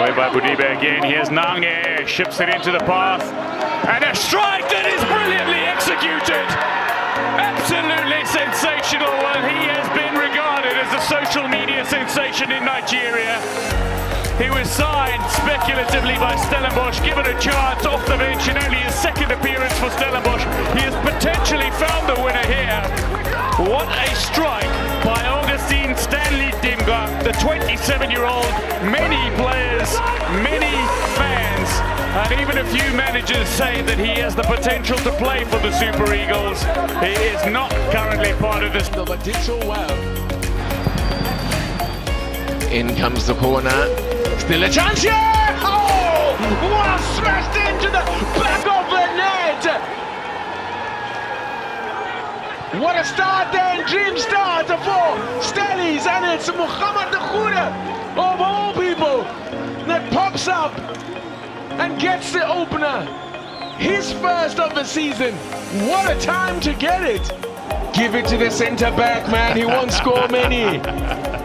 away by Budibe again. Here's Nange, ships it into the path. And a strike that is brilliantly executed. Absolutely sensational. And he has been regarded as a social media sensation in Nigeria. He was signed speculatively by Stellenbosch, given a chance off the bench in only his second appearance for Stellenbosch. He has potentially found the winner here. What a strike by Augustine Stanley Dimgba, the 27-year-old. And even a few managers say that he has the potential to play for the Super Eagles. He is not currently part of this. But did so well. In comes the corner. Still a chance here! Oh! What smashed into the back of the net! What a start then, dream start for Stellies, and it's Muhammad Dakhuda of all people that pops up and gets the opener. His first of the season. What a time to get it! Give it to the centre back, man. He won't score many.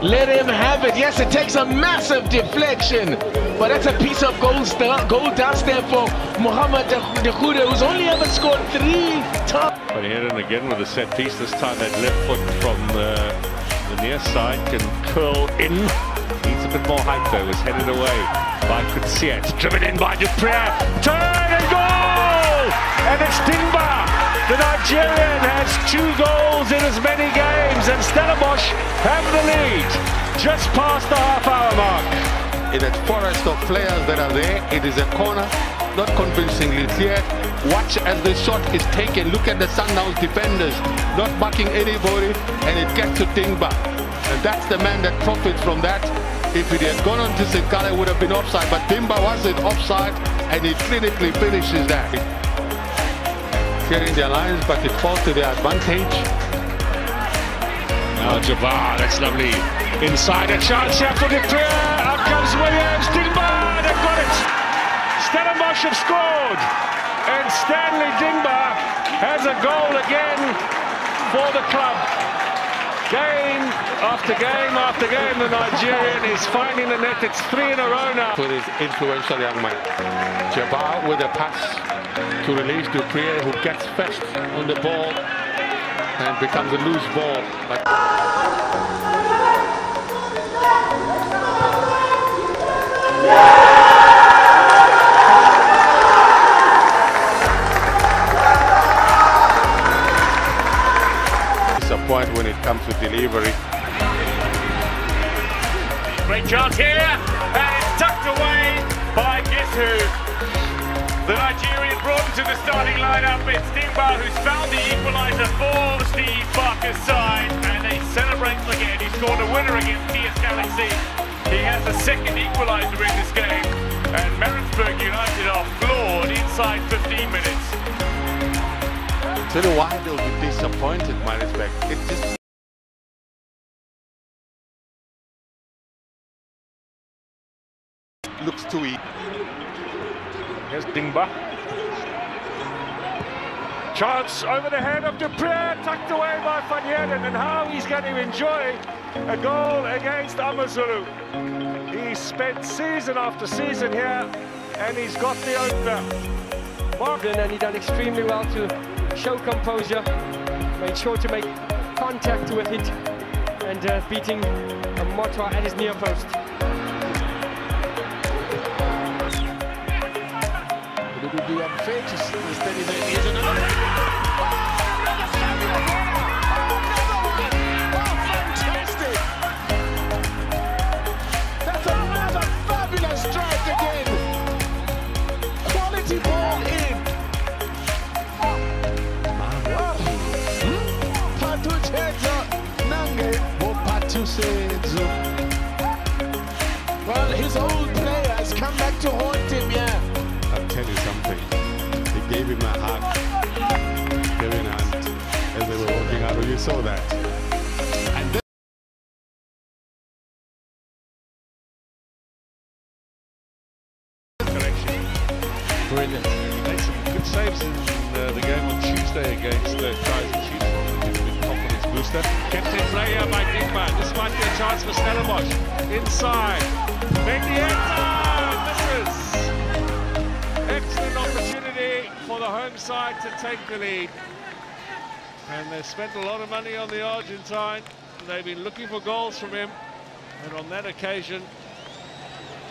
Let him have it. Yes, it takes a massive deflection, but that's a piece of gold, gold dust there for Muhammad Dakhuda, who's only ever scored three times. But here and again with a set piece, this time that left foot from the, the near side can curl in. A bit more height though, was headed away by Kutsia. It's driven in by Dupree. Turn and goal! And it's Dimgba. The Nigerian has two goals in as many games and Stellenbosch have the lead just past the half hour mark. In that forest of players that are there, it is a corner, not convincingly cleared. Watch as the shot is taken. Look at the Sundowns defenders, not marking anybody, and it gets to Dimgba. And that's the man that profits from that. If it had gone on to Sinclair, it would have been offside, but Dimgba wasn't offside, and he clinically finishes that clearing the lines, but it falls to their advantage. Now Jabbar, that's lovely. Inside a chance here for Dupree. Up comes Williams. Dimgba, they've got it. Stellenbosch have scored. And Stanley Dimgba has a goal again for the club. Game after game after game, the Nigerian is finding the net. It's three in a row now. With his influential young man. Jabal with a pass to release Dupree, who gets first on the ball and becomes a loose ball. But Disappoint when it comes to delivery. Great chance here, and it's tucked away by guess who? The Nigerian brought into the starting lineup. It's Dimgba who's found the equaliser for Steve Barker's side, and they celebrate again. He scored a winner against TS Galaxy. He has a second equaliser in this game, and Maritzburg United are floored inside 15 minutes. Tell you why they'll be disappointed, Maritzburg. It just looks too easy. Here's Dimgba. Chance over the head of Dupree, tucked away by Van Heerden, and how he's going to enjoy a goal against Amazulu. He's spent season after season here, and he's got the opener. Marvin, and he done extremely well to show composure, made sure to make contact with it, and uh, beating a at his near post. It be unfair to. Oh, another saw that. Brilliant. Made some good saves in the game on Tuesday against uh, confidence booster. This might be a chance for Inside. Make the end zone. Misses. Excellent opportunity for the home side to take the lead. And they spent a lot of money on the Argentine. they've been looking for goals from him. And on that occasion,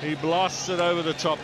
he blasts it over the top.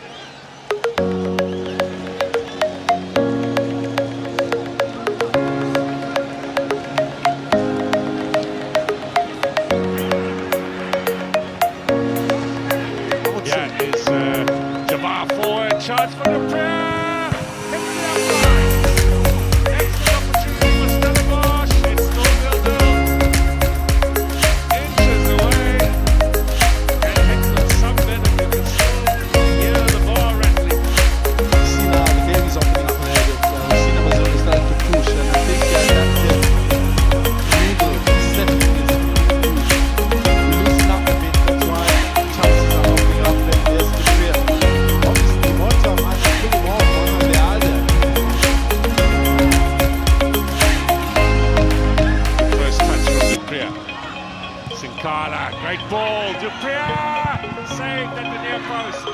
rigged at the near post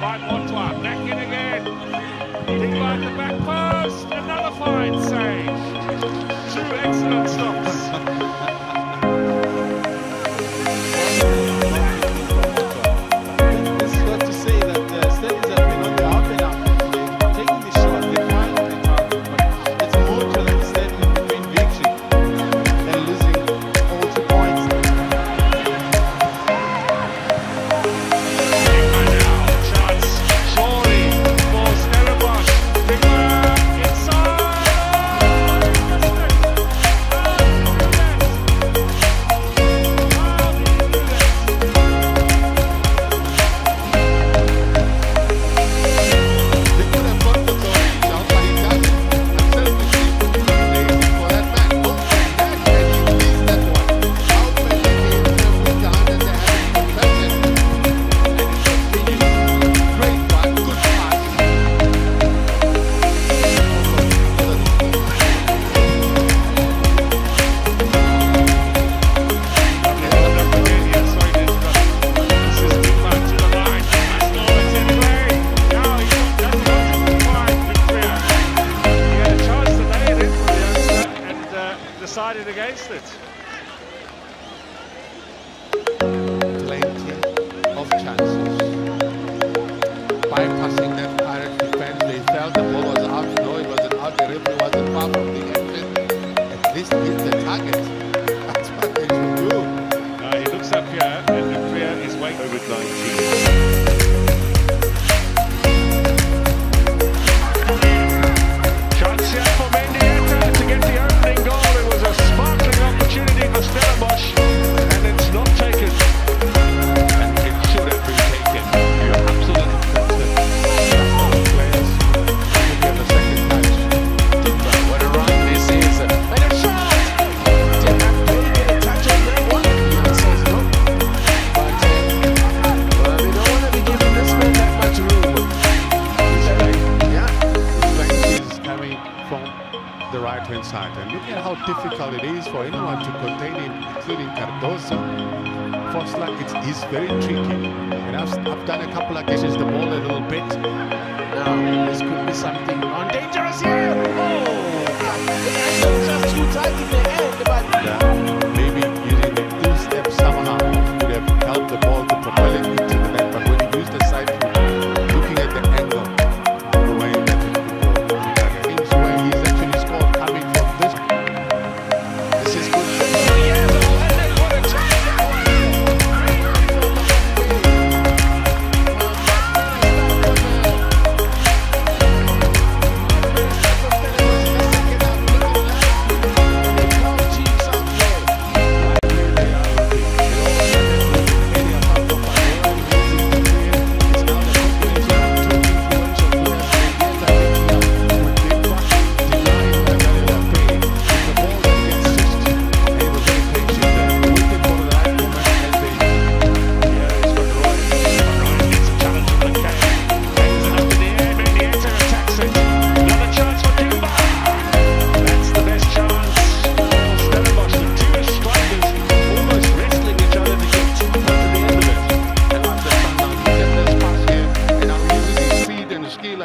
by Montois. decided against it. Plenty of chances. Bypassing that pirate defense, they felt the ball was out. No, it was an out. The referee wasn't far from the engine. At least hit the target. That's what they should do. Now he looks up here, and the player is waiting. COVID-19. the right-hand side. And look at how difficult it is for anyone to contain him, including Cardoso. For Slack, it's very tricky. And I've, I've done a couple of dishes the ball a little bit. Now, this could be something dangerous here. Oh! Just too tight in the end, but... Yeah.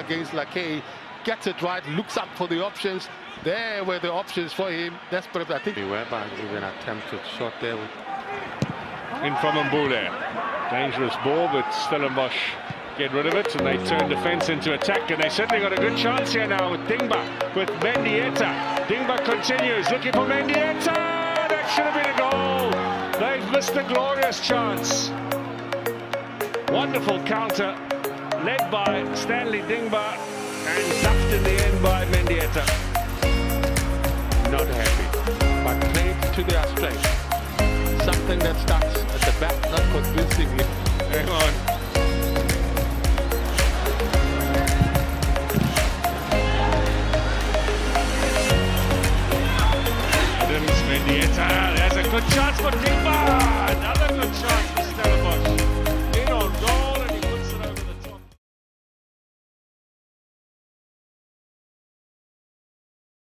Mendieta! gets it right, looks up for the options. There were the options for him. Desperate, I think. Whereby even attempted shot there. In from Mbule. Dangerous ball, but Stellenbosch get rid of it and they turn defence into attack and they certainly got a good chance here now with Dimgba, with Mendieta. Dimgba continues, looking for Mendieta. That should have been a goal. They've missed a glorious chance. Wonderful counter led by Stanley Dimgba and duffed in the end by Mendieta. Not happy, but played to their strength. Something that starts at the back, not convincingly. Hang on.